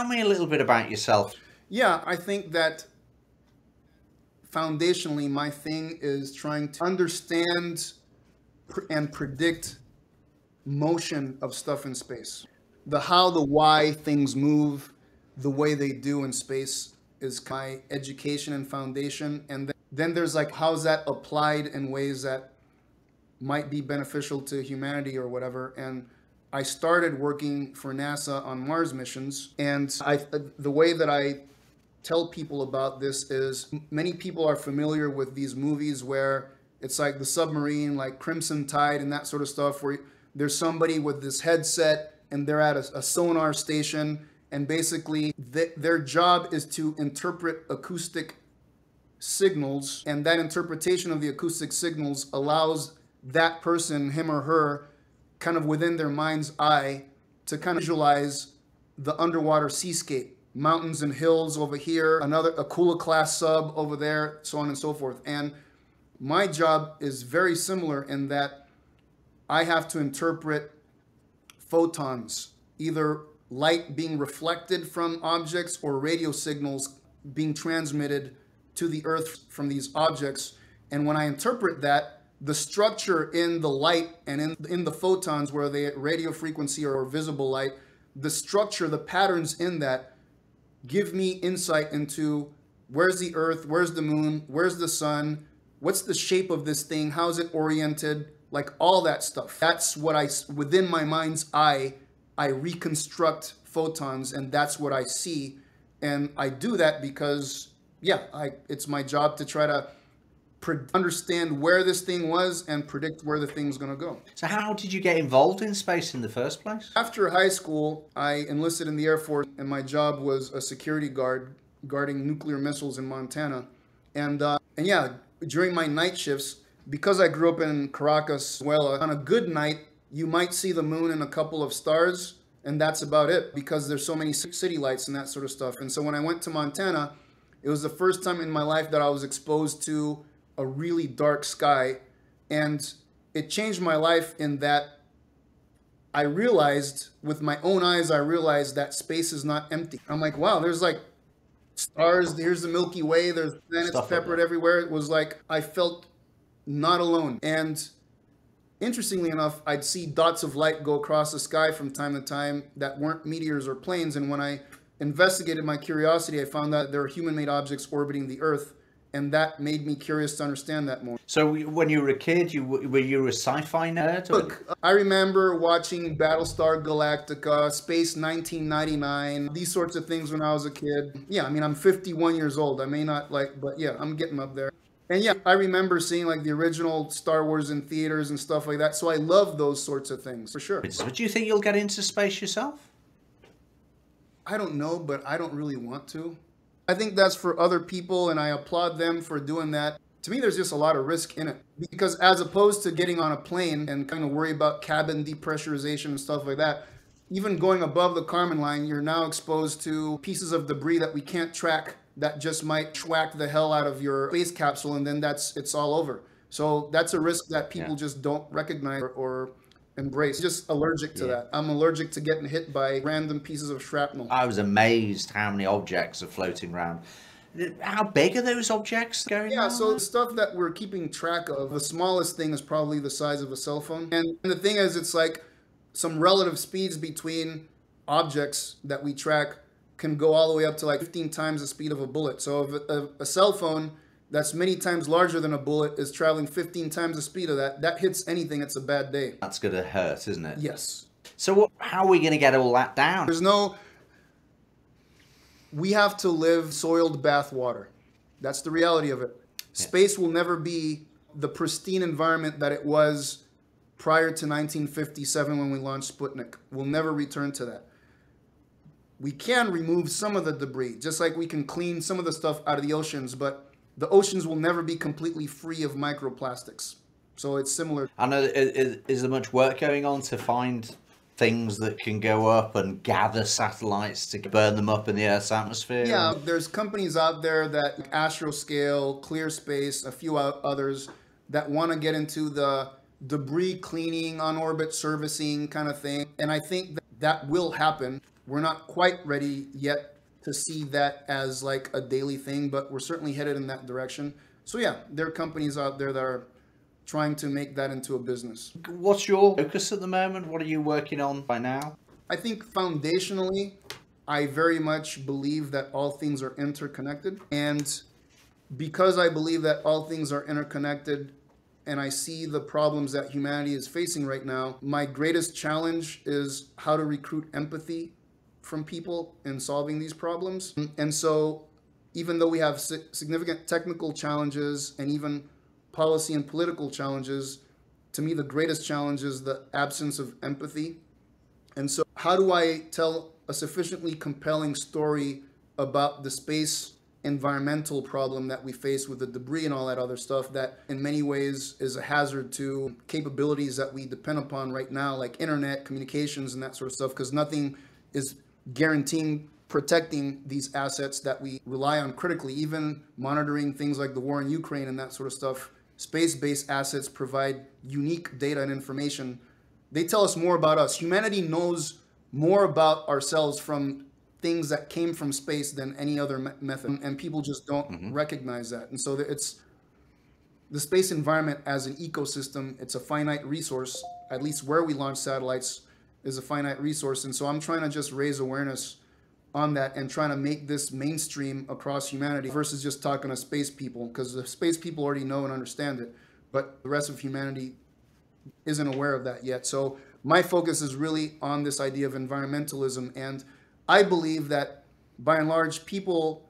tell me a little bit about yourself. Yeah, I think that foundationally, my thing is trying to understand and predict motion of stuff in space. The how, the why things move the way they do in space is my education and foundation. And then, then there's like, how's that applied in ways that might be beneficial to humanity or whatever. And I started working for NASA on Mars missions. And I, the way that I tell people about this is many people are familiar with these movies where it's like the submarine, like Crimson Tide and that sort of stuff, where there's somebody with this headset and they're at a, a sonar station. And basically, th- their job is to interpret acoustic signals. And that interpretation of the acoustic signals allows that person, him or her, kind of within their mind's eye to kind of visualize the underwater seascape. Mountains and hills over here another Akula class sub over there so on and so forth. And my job is very similar in that i have to interpret photons either light being reflected from objects or radio signals being transmitted to the earth from these objects. And when i interpret that the structure in the light and in, in the photons where the radio frequency or visible light, the structure, the patterns in that give me insight into where's the earth, where's the moon, where's the sun, what's the shape of this thing, how's it oriented, like all that stuff. That's what I, within my mind's eye, I reconstruct photons and that's what I see. And I do that because, yeah, I, it's my job to try to understand where this thing was and predict where the thing's going to go. So, how did you get involved in space in the first place? After high school, I enlisted in the Air Force, and my job was a security guard guarding nuclear missiles in Montana. And uh, and yeah, during my night shifts, because I grew up in Caracas, Venezuela, on a good night, you might see the moon and a couple of stars, and that's about it because there's so many city lights and that sort of stuff. And so when I went to Montana, it was the first time in my life that I was exposed to a really dark sky. And it changed my life in that I realized with my own eyes, I realized that space is not empty. I'm like, wow, there's like stars, here's the Milky Way, there's planets Stuff peppered like everywhere. It was like I felt not alone. And interestingly enough, I'd see dots of light go across the sky from time to time that weren't meteors or planes. And when I investigated my curiosity, I found that there are human made objects orbiting the Earth and that made me curious to understand that more. So when you were a kid, you were you a sci-fi nerd? Or? Look, I remember watching Battlestar Galactica, Space 1999, these sorts of things when I was a kid. Yeah, I mean I'm 51 years old. I may not like, but yeah, I'm getting up there. And yeah, I remember seeing like the original Star Wars in theaters and stuff like that. So I love those sorts of things for sure. But do you think you'll get into space yourself? I don't know, but I don't really want to. I think that's for other people, and I applaud them for doing that. To me, there's just a lot of risk in it because as opposed to getting on a plane and kind of worry about cabin depressurization and stuff like that, even going above the Kármán line, you're now exposed to pieces of debris that we can't track that just might schwack the hell out of your space capsule, and then that's it's all over. So that's a risk that people yeah. just don't recognize or, or embrace. Just allergic to yeah. that. I'm allergic to getting hit by random pieces of shrapnel. I was amazed how many objects are floating around. How big are those objects going Yeah, so the stuff that we're keeping track of, the smallest thing is probably the size of a cell phone. And the thing is, it's like some relative speeds between objects that we track can go all the way up to like 15 times the speed of a bullet. So if a, a cell phone that's many times larger than a bullet is traveling 15 times the speed of that, that hits anything, it's a bad day. That's going to hurt, isn't it? Yes. So what, how are we going to get all that down? There's no... We have to live soiled bath water. That's the reality of it. Yeah. Space will never be the pristine environment that it was prior to 1957 when we launched Sputnik. We'll never return to that. We can remove some of the debris, just like we can clean some of the stuff out of the oceans, but the oceans will never be completely free of microplastics. So it's similar. I know. Is, is there much work going on to find things that can go up and gather satellites to burn them up in the Earth's atmosphere? Yeah, there's companies out there that Astroscale, ClearSpace, a few others that want to get into the debris cleaning, on orbit servicing kind of thing. And I think that, that will happen We're not quite ready yet to see that as like a daily thing, but we're certainly headed in that direction. So yeah, there are companies out there that are trying to make that into a business. What's your focus at the moment? What are you working on by now? I think foundationally, I very much believe that all things are interconnected. And because I believe that all things are interconnected and I see the problems that humanity is facing right now, my greatest challenge is how to recruit empathy from people in solving these problems. And so, even though we have significant technical challenges and even policy and political challenges, to me, the greatest challenge is the absence of empathy. And so, how do I tell a sufficiently compelling story about the space environmental problem that we face with the debris and all that other stuff that in many ways is a hazard to capabilities that we depend upon right now like internet communications and that sort of stuff because nothing is guaranteeing protecting these assets that we rely on critically even monitoring things like the war in ukraine and that sort of stuff. Space-based assets provide unique data and information. They tell us more about us. Humanity knows more about ourselves from things that came from space than any other me- method and people just don't mm-hmm. recognize that. And so it's the space environment as an ecosystem it's a finite resource at least where we launch satellites is a finite resource and so i'm trying to just raise awareness on that and trying to make this mainstream across humanity versus just talking to space people because the space people already know and understand it but the rest of humanity isn't aware of that yet so my focus is really on this idea of environmentalism and I believe that by and large, people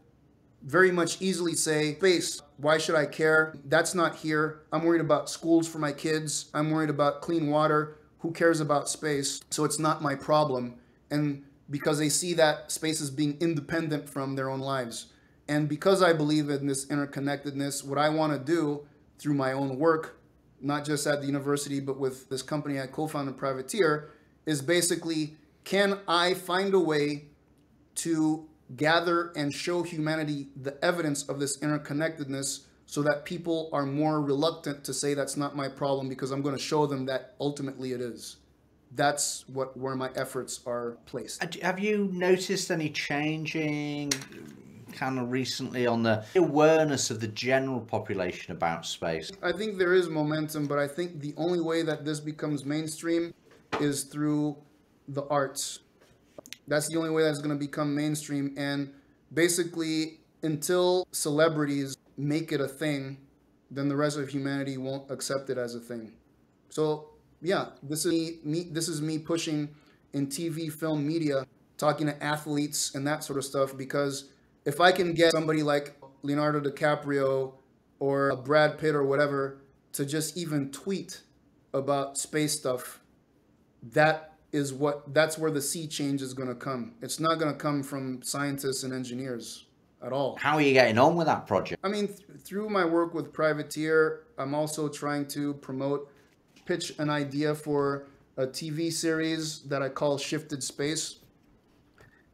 very much easily say, space, why should I care? That's not here. I'm worried about schools for my kids. I'm worried about clean water. Who cares about space? So it's not my problem. And because they see that space as being independent from their own lives. And because I believe in this interconnectedness, what I want to do through my own work, not just at the university, but with this company I co founded, Privateer, is basically can I find a way to gather and show humanity the evidence of this interconnectedness so that people are more reluctant to say that's not my problem because I'm going to show them that ultimately it is. That's what where my efforts are placed. Uh, have you noticed any changing kind of recently on the awareness of the general population about space? I think there is momentum, but I think the only way that this becomes mainstream is through the arts that's the only way that's going to become mainstream. And basically, until celebrities make it a thing, then the rest of humanity won't accept it as a thing. So yeah, this is me. This is me pushing in TV, film, media, talking to athletes and that sort of stuff. Because if I can get somebody like Leonardo DiCaprio or Brad Pitt or whatever to just even tweet about space stuff, that is what that's where the sea change is going to come. It's not going to come from scientists and engineers at all. How are you getting on with that project? I mean, th- through my work with Privateer, I'm also trying to promote, pitch an idea for a TV series that I call Shifted Space.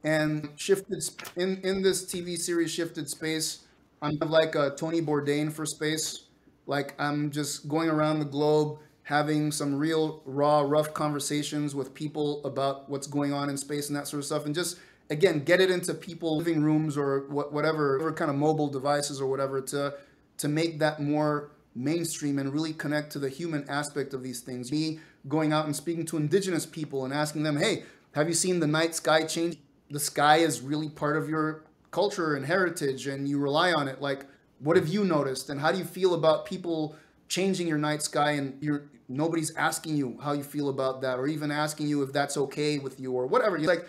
And shifted in in this TV series, Shifted Space, I'm like a Tony Bourdain for space. Like I'm just going around the globe having some real raw rough conversations with people about what's going on in space and that sort of stuff and just again get it into people living rooms or whatever, whatever kind of mobile devices or whatever to to make that more mainstream and really connect to the human aspect of these things. Me going out and speaking to indigenous people and asking them hey have you seen the night sky change? The sky is really part of your culture and heritage and you rely on it. Like what have you noticed and how do you feel about people changing your night sky and you're nobody's asking you how you feel about that or even asking you if that's okay with you or whatever. You like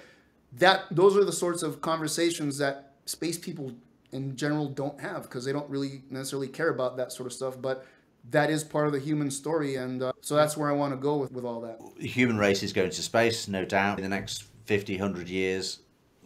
that those are the sorts of conversations that space people in general don't have because they don't really necessarily care about that sort of stuff but that is part of the human story and uh, so that's where i want to go with, with all that the human race is going to space no doubt in the next 50 100 years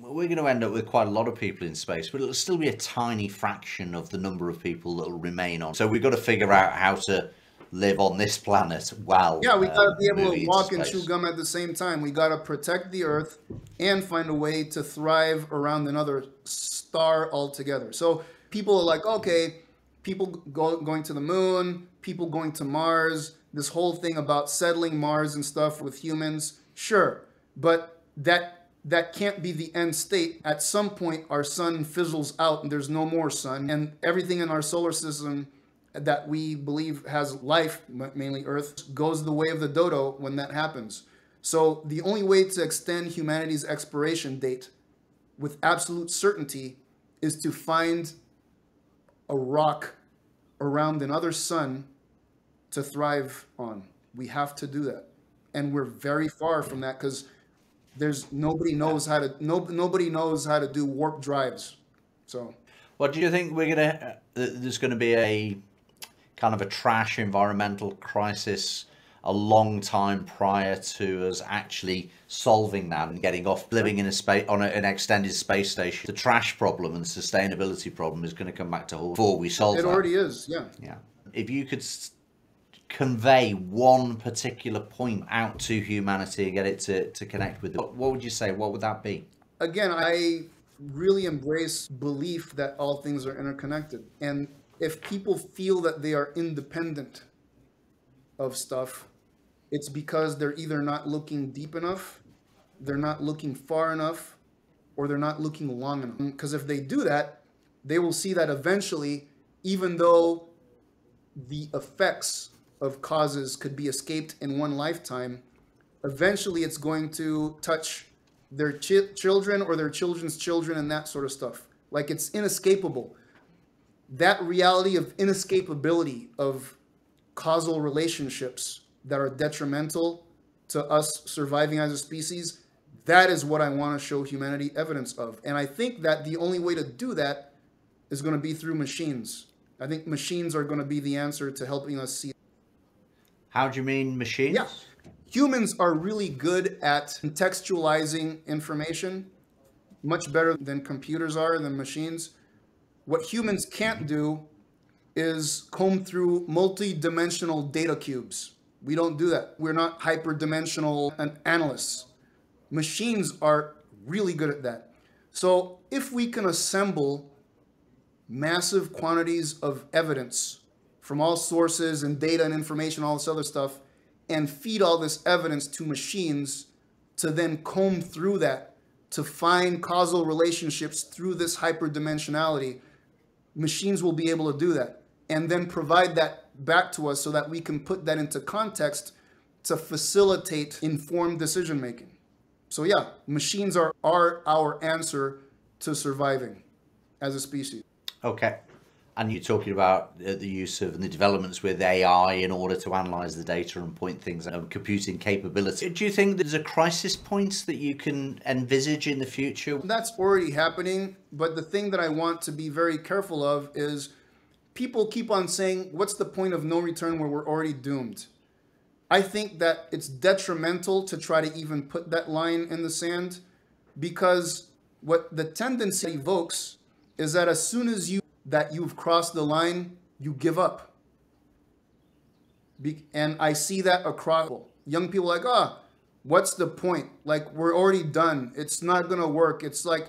we're going to end up with quite a lot of people in space, but it'll still be a tiny fraction of the number of people that will remain on. So we've got to figure out how to live on this planet well. Yeah, we got to um, be able to walk and chew gum at the same time. We got to protect the Earth and find a way to thrive around another star altogether. So people are like, okay, people go, going to the moon, people going to Mars, this whole thing about settling Mars and stuff with humans, sure, but that that can't be the end state. At some point, our sun fizzles out and there's no more sun, and everything in our solar system that we believe has life, mainly Earth, goes the way of the dodo when that happens. So the only way to extend humanity's expiration date with absolute certainty is to find a rock around another sun to thrive on. We have to do that. And we're very far from that because there's nobody knows how to no, nobody knows how to do warp drives. So what do you think we're gonna uh, there's gonna be a kind of a trash environmental crisis a long time prior to us actually solving that and getting off living in a space on a, an extended space station. The trash problem and sustainability problem is going to come back to hold before we solve it. It already is, yeah. Yeah. If you could convey one particular point out to humanity and get it to, to connect with it, what would you say? What would that be? Again, I really embrace belief that all things are interconnected. And if people feel that they are independent of stuff, it's because they're either not looking deep enough, they're not looking far enough, or they're not looking long enough. Because if they do that, they will see that eventually, even though the effects of causes could be escaped in one lifetime, eventually it's going to touch their ch- children or their children's children and that sort of stuff. Like it's inescapable that reality of inescapability of causal relationships that are detrimental to us surviving as a species, that is what I want to show humanity evidence of. And I think that the only way to do that is going to be through machines. I think machines are going to be the answer to helping us see. How do you mean machines? Yeah. Humans are really good at contextualizing information, much better than computers are, than machines. What humans can't do is comb through multi-dimensional data cubes. We don't do that. We're not hyperdimensional analysts. Machines are really good at that. So if we can assemble massive quantities of evidence from all sources and data and information, all this other stuff, and feed all this evidence to machines to then comb through that to find causal relationships through this hyperdimensionality, machines will be able to do that and then provide that back to us so that we can put that into context to facilitate informed decision making. So yeah, machines are, are our answer to surviving as a species. Okay. And you're talking about the use of and the developments with AI in order to analyze the data and point things out, computing capability. Do you think there's a crisis point that you can envisage in the future? That's already happening. But the thing that I want to be very careful of is people keep on saying, what's the point of no return where we're already doomed? I think that it's detrimental to try to even put that line in the sand because what the tendency evokes is that as soon as you that you've crossed the line, you give up. Be- and I see that across young people like, ah, oh, what's the point? Like we're already done. It's not gonna work. It's like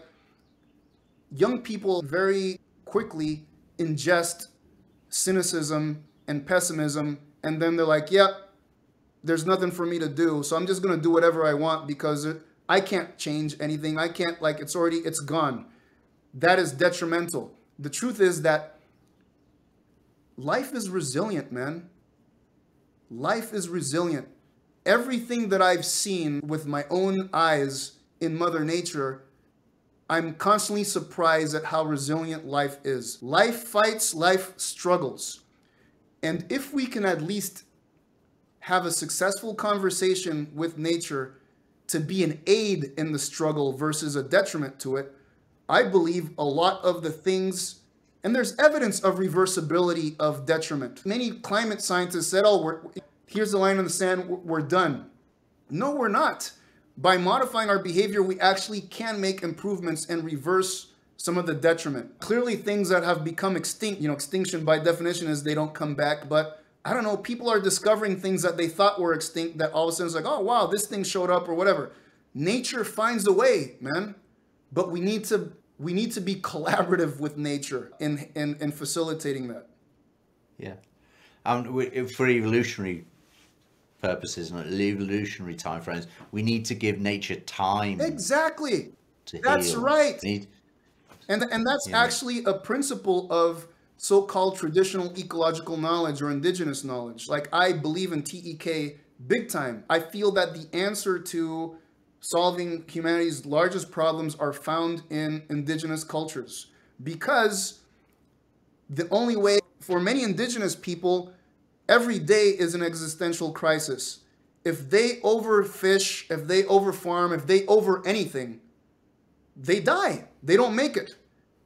young people very quickly ingest cynicism and pessimism, and then they're like, yep, yeah, there's nothing for me to do. So I'm just gonna do whatever I want because I can't change anything. I can't like it's already it's gone. That is detrimental the truth is that life is resilient, man. Life is resilient. Everything that I've seen with my own eyes in Mother Nature, I'm constantly surprised at how resilient life is. Life fights, life struggles. And if we can at least have a successful conversation with nature to be an aid in the struggle versus a detriment to it, I believe a lot of the things, and there's evidence of reversibility of detriment. Many climate scientists said, oh, we're, here's the line in the sand, we're done. No, we're not. By modifying our behavior, we actually can make improvements and reverse some of the detriment. Clearly, things that have become extinct, you know, extinction by definition is they don't come back, but I don't know, people are discovering things that they thought were extinct that all of a sudden is like, oh, wow, this thing showed up or whatever. Nature finds a way, man. But we need to we need to be collaborative with nature in in, in facilitating that. Yeah, um, for evolutionary purposes and evolutionary timeframes, we need to give nature time Exactly. That's heal. right. Need- And and that's Yeah. actually a principle of so-called traditional ecological knowledge or indigenous knowledge. Like I believe in TEK big time. I feel that the answer to solving humanity's largest problems are found in indigenous cultures because the only way for many indigenous people every day is an existential crisis. If they overfish, if they overfarm, if they over anything, they die. They don't make it.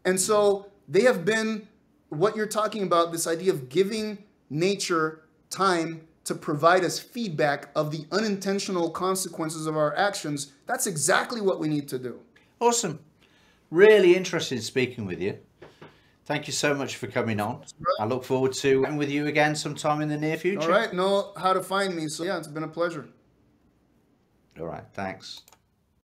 And so they have been what you're talking about this idea of giving nature time to provide us feedback of the unintentional consequences of our actions. That's exactly what we need to do. Awesome. Really interested in speaking with you. Thank you so much for coming on. I look forward to working with you again sometime in the near future. All right, know how to find me. So, yeah, it's been a pleasure. All right. Thanks.